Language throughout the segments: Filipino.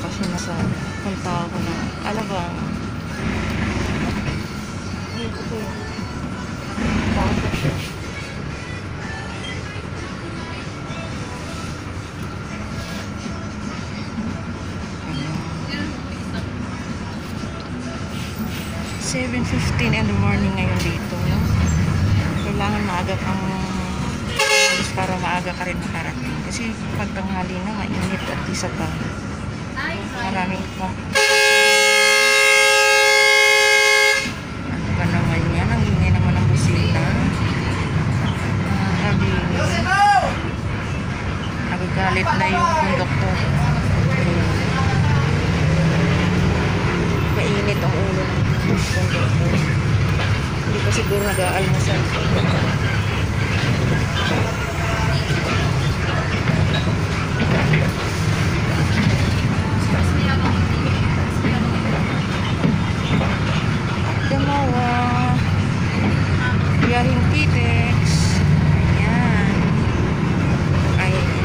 kasi nasa punta ako na Alabang. Seven fifteen in the morning ngayon dito, no? Kailangan maaga kang umalis para maaga ka rin makarating. Kasi pag tanghali na, mainit at isa pa. Maraming pong... Ano ba naman yan? Ang ingay naman ng busina. Nakakabingay. Nagagalit na yung konduktor. Mainit ang ulo ng konduktor. Hindi pa siguro nag-aalmusal. galing Pidex. Ayan. Ayan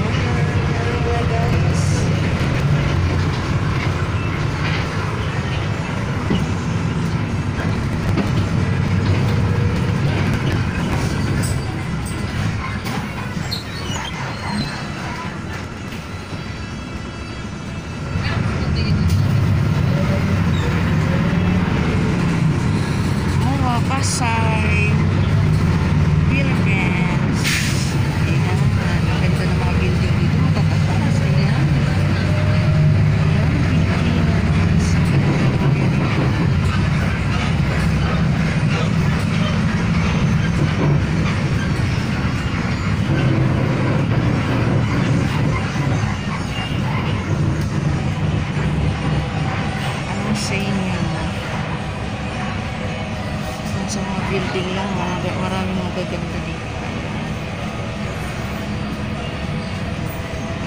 sa mga building lang, mga, maraming magaganda dito.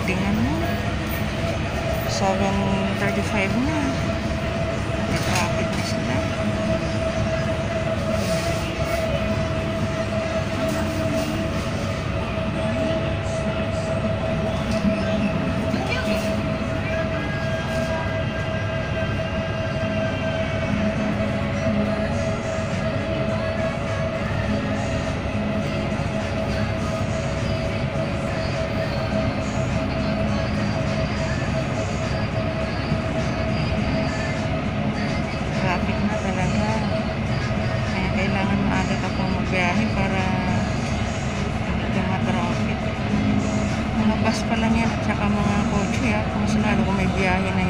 Tingnan mo. 7.35 na. May traffic na sila. viene